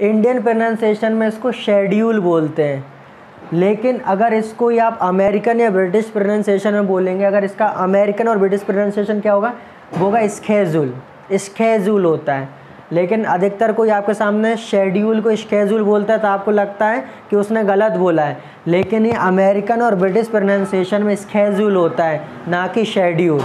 Indian pronunciation में इसको schedule बोलते हैं। लेकिन अगर इसको या आप अमेरिकन या ब्रिटिश प्रोनाउंसिएशन में बोलेंगे, अगर इसका अमेरिकन और ब्रिटिश प्रोनाउंसिएशन क्या होगा? वो होगा स्केजुल स्केजुल होता है। लेकिन अधिकतर कोई आपके सामने शेड्यूल को स्केजुल बोलता है तो आपको लगता है कि उसने गलत बोला है। लेकिन ये अमेरिकन और ब्रिटिश प्रोनाउंसिएशन में स्केजुल होता है, ना कि शेड्यूल